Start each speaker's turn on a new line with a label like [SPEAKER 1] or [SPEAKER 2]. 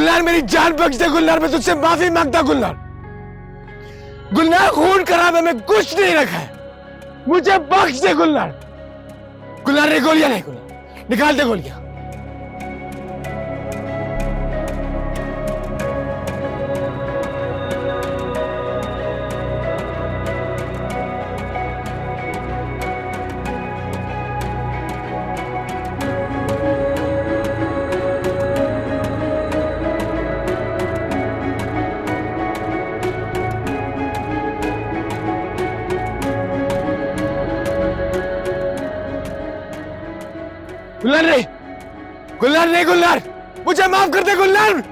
[SPEAKER 1] गुलनार मेरी जान बख्श दे, गुलनार, मैं तुझसे माफ़ी माँगता गुलनार। गुलनार, खून खराब में कुछ नहीं रखा है। मुझे बख्श दे, गुलनार। गुलनार ने गोलियाँ नहीं, गुलनार। निकाल दे गोलियाँ। गुलनार नहीं गुल्लर नहीं गुल्लर मुझे माफ़ कर दे गुलनार